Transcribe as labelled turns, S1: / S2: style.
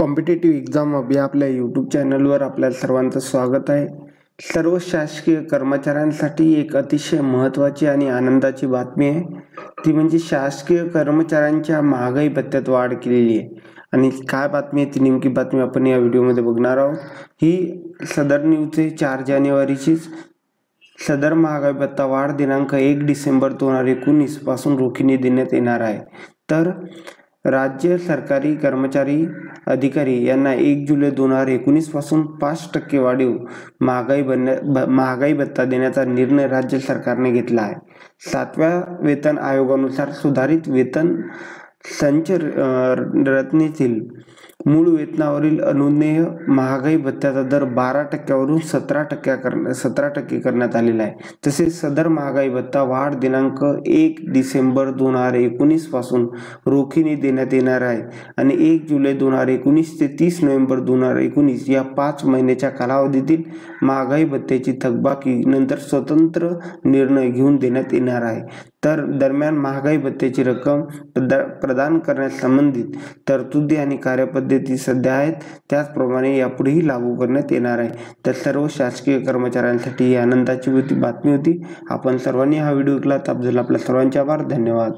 S1: Competitive exam अभिया आपल्या YouTube चॅनलवर आपल्या सर्वांचं स्वागत आहे. सर्व शासकीय कर्मचाऱ्यांसाठी एक अतिशय महत्त्वाची आणि आनंदाची बातमी आहे. ती म्हणजे शासकीय कर्मचाऱ्यांच्या महागाई भत्त्यात वाढ केलेली आहे. आणि काय बातमी आहे ती नेमकी बातमी आपण या व्हिडिओमध्ये बघणार आहोत. ही सदर न्यूजचे चार जानेवारीचीच. सदर महागाई भत्ता वाढ दिनांक एक डिसेंबर दोन हजार एकोणीसपासून रोखीने देण्यात येणार आहे. तर राज्य सरकारी कर्मचारी अधिकारी यांना एक जुलै दोन हजार एकोणीसपासून पाच टक्के वाढीव महागाई बनण्या महागाई भत्ता देण्याचा निर्णय राज्य सरकारने घेतला आहे. सातव्या वेतन आयोगानुसार सुधारित वेतन संच रचनेतील मूळ वेतनावरील अनुज्ञेय महागाई भत्त्याचा दर बारा टक्क्यावरून सतरा टक्क्या कर सतरा टक्के करण्यात आलेला आहे. तसेच सदर महागाई भत्ता वाढ दिनांक एक डिसेंबर दोन हजार एकोणीसपासून रोखीने देण्यात येणार आहे आणि एक जुलै दोन हजार एकोणीस ते तीस नोव्हेंबर दोन हजार एकोणीस या पाच महिन्याच्या कालावधीतील महागाई भत्त्याची थकबाकी नंतर स्वतंत्र निर्णय घेऊन देण्यात येणार आहे. तर दरम्यान महागाई भत्त्याची रक्कम प्रदान करण्यास संबंधित तरतुदी आणि कार्यपद्धती सध्या आहेत. त्याचप्रमाणे यापुढेही लागू करण्यात येणार आहे. तर सर्व शासकीय कर्मचाऱ्यांसाठी ही आनंदाची होती बातमी होती. आपण सर्वांनी हा व्हिडिओ ऐकला त्याबद्दल आपल्या सर्वांचे आभार. धन्यवाद.